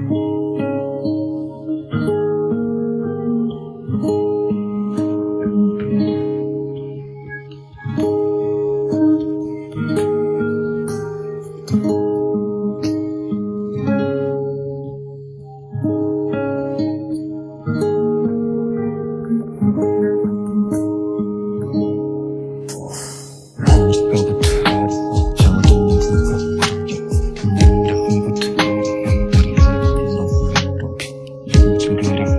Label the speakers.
Speaker 1: Ooh. Gracias.